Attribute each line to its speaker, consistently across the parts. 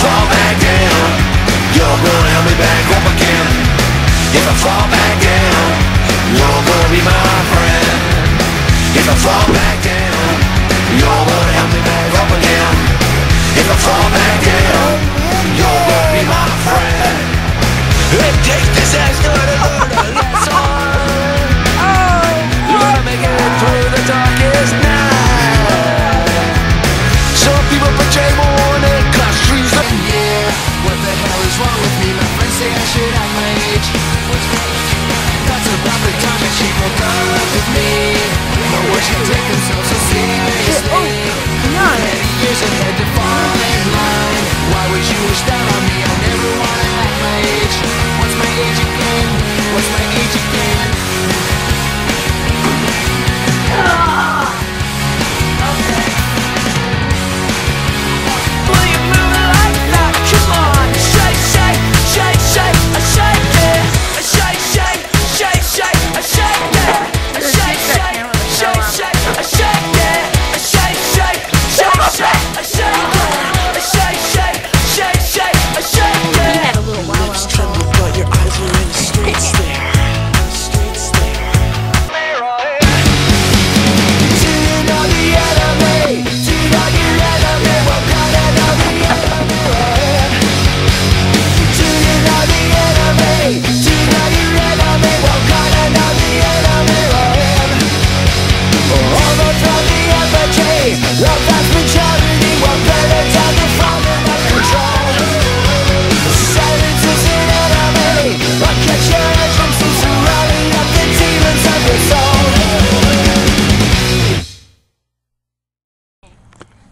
Speaker 1: fall back down, you're gonna help me back. Up
Speaker 2: Oh, no.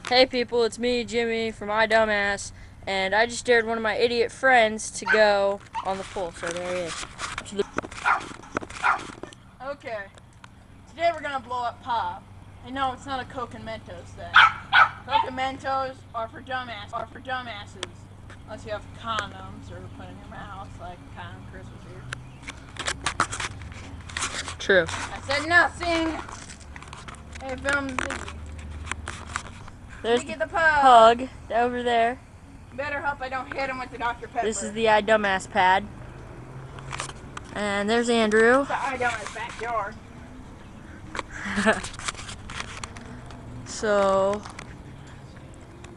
Speaker 3: Hey people, it's me, Jimmy from My Dumbass, and I just dared one of my idiot friends to go on the pool. So there he is.
Speaker 4: Okay. Today we're gonna blow up Pop. And no, it's not a Coke and Mentos thing. Coke and Mentos are for dumbass are for dumbasses. Unless you have condoms or put in your mouth like condom Chris was here.
Speaker 3: True.
Speaker 4: I said nothing. Hey, film Ziggy.
Speaker 3: There's the
Speaker 4: pug.
Speaker 3: pug over there.
Speaker 4: Better hope I don't hit him with the Dr. Pepper.
Speaker 3: This is the iDumbass pad. And there's Andrew.
Speaker 4: the I don't backyard.
Speaker 3: So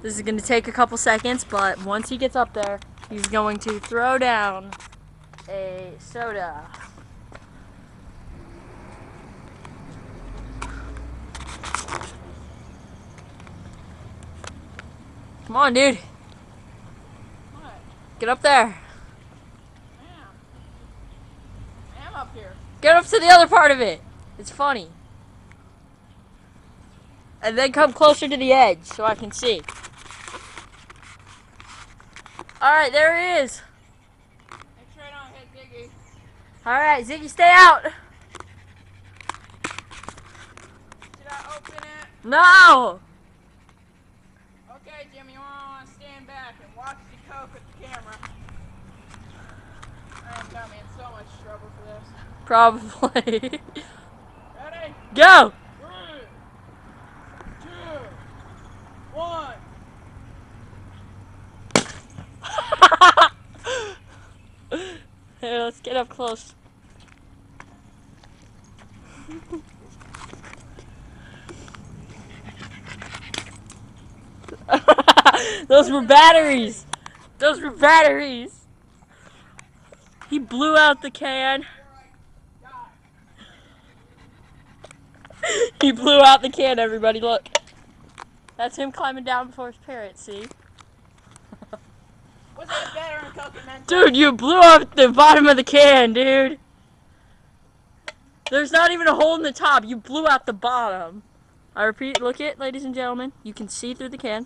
Speaker 3: this is going to take a couple seconds, but once he gets up there, he's going to throw down a soda. Come on, dude.
Speaker 4: What?
Speaker 3: Get up there.
Speaker 4: Man. I'm up here.
Speaker 3: Get up to the other part of it. It's funny. And then come closer to the edge so I can see. Alright, there he is.
Speaker 4: Make sure I don't hit Ziggy.
Speaker 3: Alright, Ziggy, stay out.
Speaker 4: Should I open it?
Speaker 3: No!
Speaker 4: Okay, Jimmy, you want to stand back and watch the Coke with the camera. I'm got in so much trouble for this.
Speaker 3: Probably.
Speaker 4: Ready?
Speaker 3: Go!
Speaker 4: Three, two, one.
Speaker 3: Here, let's get up close. Those were batteries. Those were batteries. He blew out the can. he blew out the can, everybody. Look. That's him climbing down before his parents, see?
Speaker 4: Was that better than Coke and Mentos?
Speaker 3: Dude, you blew up the bottom of the can, dude. There's not even a hole in the top. You blew out the bottom. I repeat, look it, ladies and gentlemen. You can see through the can.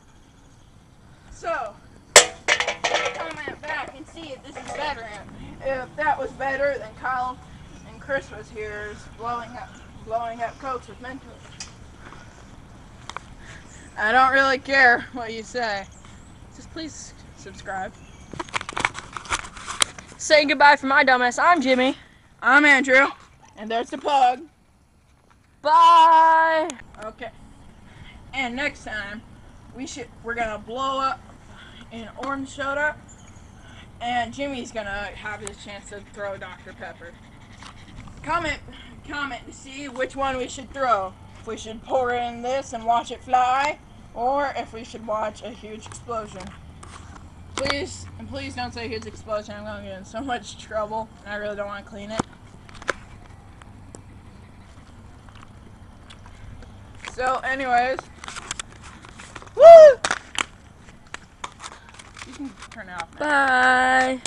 Speaker 4: See if this is better. If that was better, then Kyle and Chris was here blowing up, blowing up Cokes with Mentos. I don't really care what you say. Just please subscribe.
Speaker 3: Saying goodbye for my dumbass, I'm Jimmy.
Speaker 4: I'm Andrew, and there's the pug.
Speaker 3: Bye!
Speaker 4: Okay. And next time, we should we're gonna blow up an orange soda, and Jimmy's gonna have his chance to throw Dr. Pepper. Comment, comment to see which one we should throw. If we should pour in this and watch it fly, or if we should watch a huge explosion. Please, and please don't say huge explosion. I'm gonna get in so much trouble, and I really don't want to clean it. So, anyways, woo! You can turn off.
Speaker 3: Bye.